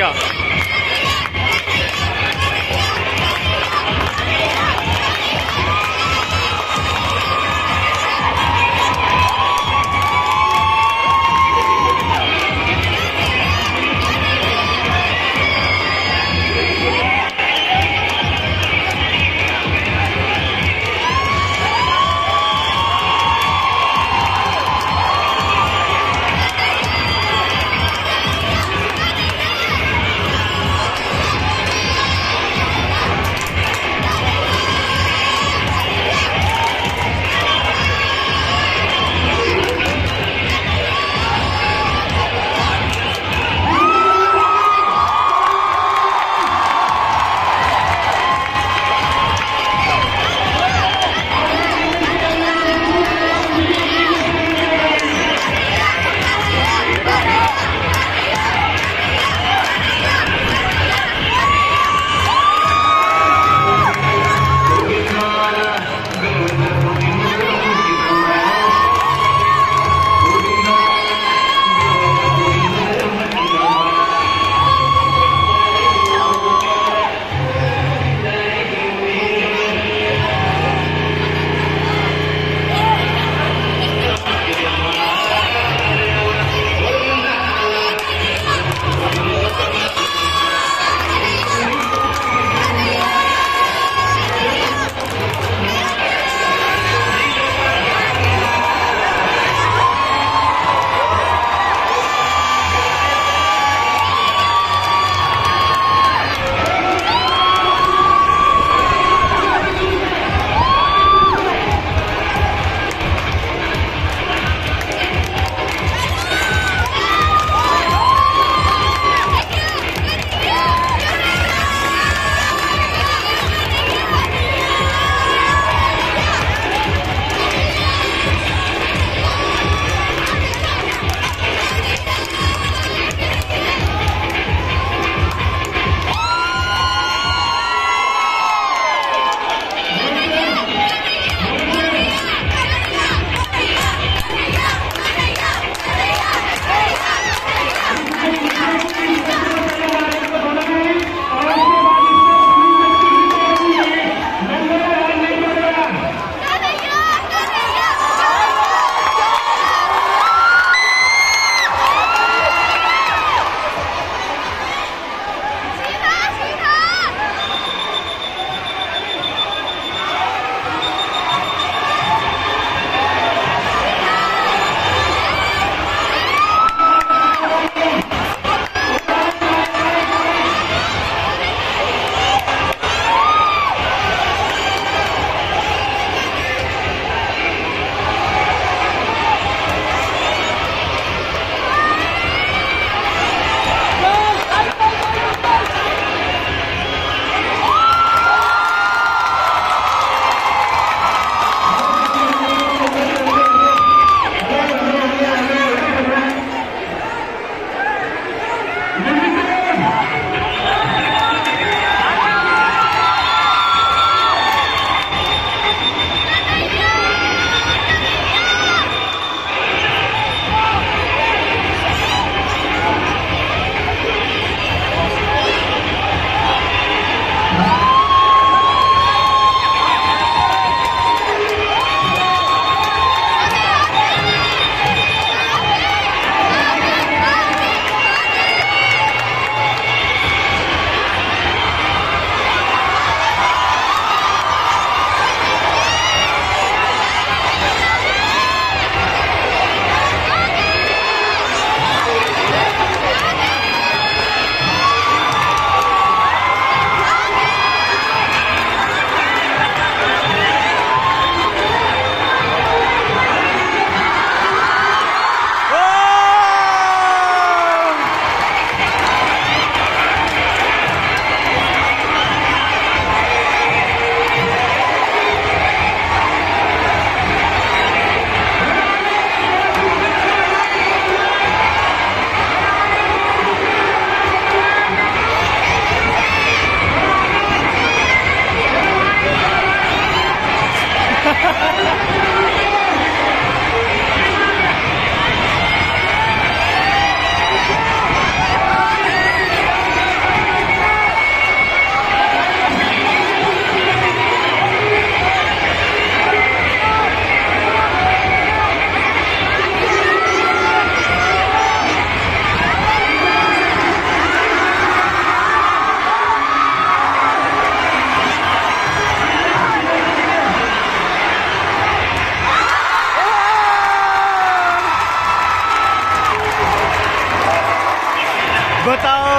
这样。बताओ